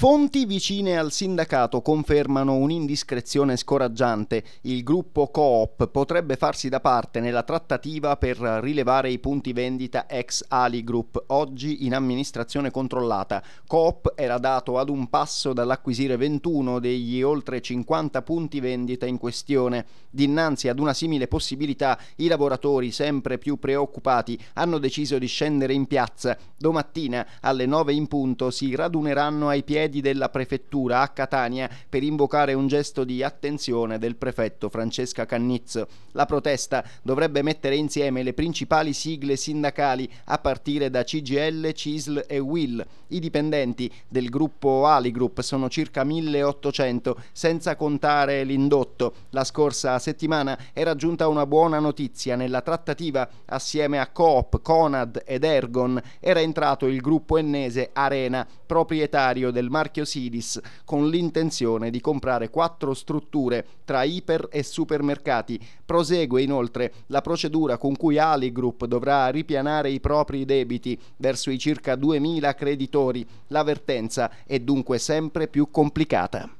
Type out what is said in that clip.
Fonti vicine al sindacato confermano un'indiscrezione scoraggiante. Il gruppo Coop potrebbe farsi da parte nella trattativa per rilevare i punti vendita ex Ali Group, oggi in amministrazione controllata. Coop era dato ad un passo dall'acquisire 21 degli oltre 50 punti vendita in questione. Dinanzi ad una simile possibilità, i lavoratori, sempre più preoccupati, hanno deciso di scendere in piazza. Domattina alle 9 in punto si raduneranno ai piedi piedi della prefettura a Catania per invocare un gesto di attenzione del prefetto Francesca Cannizzo. La protesta dovrebbe mettere insieme le principali sigle sindacali a partire da CGL, CISL e WIL. I dipendenti del gruppo Ali Group sono circa 1800 senza contare l'indotto. La scorsa settimana era giunta una buona notizia. Nella trattativa assieme a Coop, Conad ed Ergon era entrato il gruppo ennese Arena, proprietario del marchio Sidis con l'intenzione di comprare quattro strutture tra iper e supermercati. Prosegue inoltre la procedura con cui Ali Group dovrà ripianare i propri debiti verso i circa 2000 creditori. L'avvertenza è dunque sempre più complicata.